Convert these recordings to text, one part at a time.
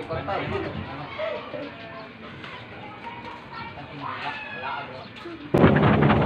Hindi ko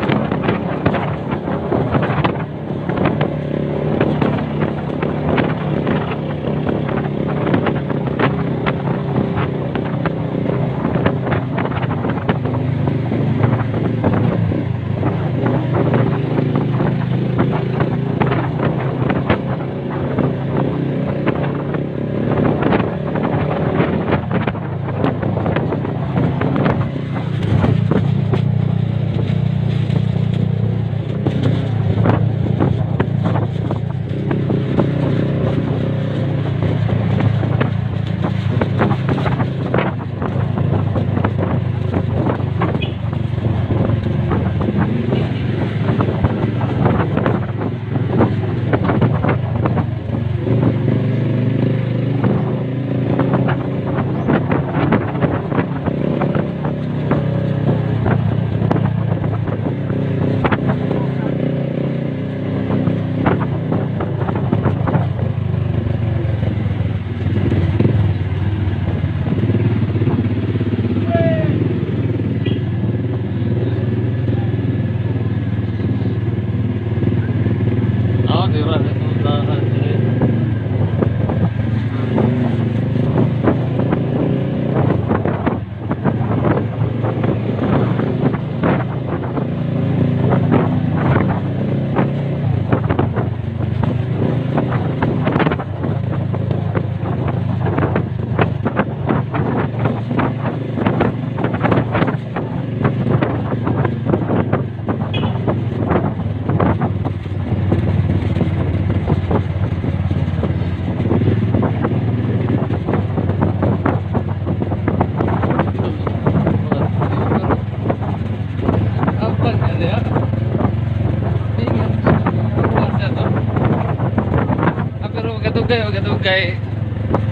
Ro gatugay, gatugay.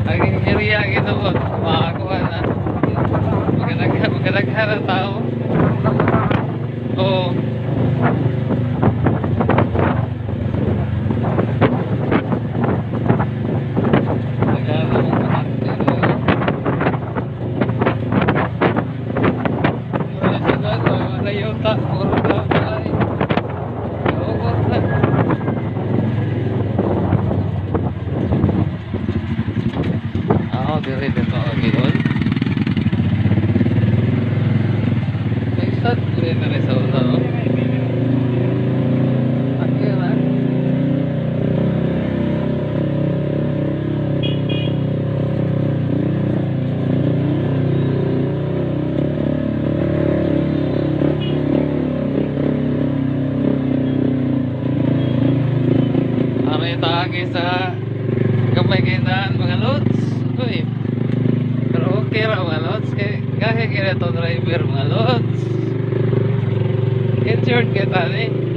Ang area po. Makakuha na. Magandang magandang ang tao. Oo. Nagano mo Layuta, puro na ay. Oo, na. Ako, dire sad ko rin na rin sa una, no? Ano yung tagi sa kamay kainan mga lods? Uy. Pero okay ra mga lods. Kaya kahit kaya to driver mga lods. Insured kita ni.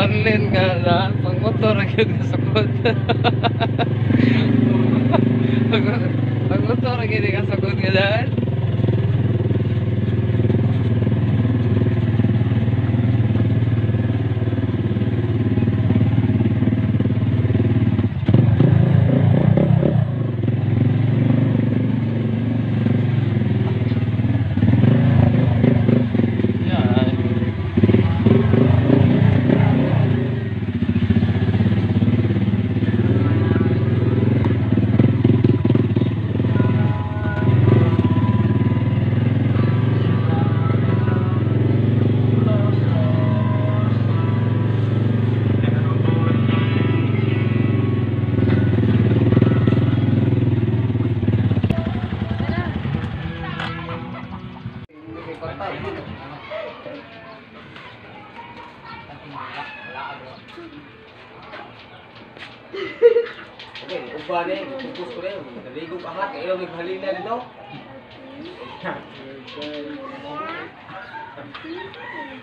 One lane ka daan. Pag motor ang yun sa sukod. pag, motor ang yun ka sukod ka daan. Okay, uba na yun. Tugos ko na yun. Naligo pa ka. Kaya yung naghalina nito.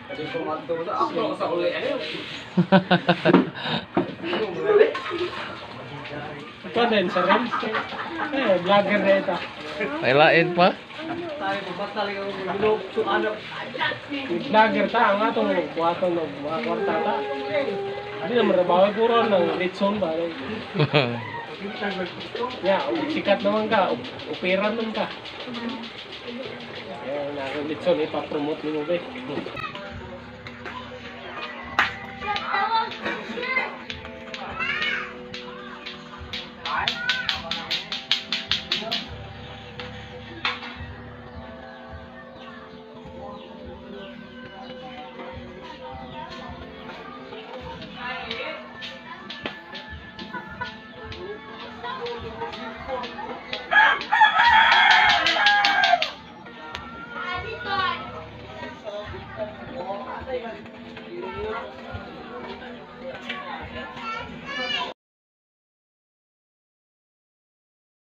Kasi kung magto sa ako sa uli. Ano yun? Ito din, sa rin. Eh, vlogger na ito. May lain pa? Tayo lang yung bilog. So ano? Vlogger ta, ang atong buhato ng mga kwarta ta. Hindi na marabawi puro ng litson ba. Ya, sikat naman ka, upiran naman ka. Kaya na litson, ipapromote mo ba?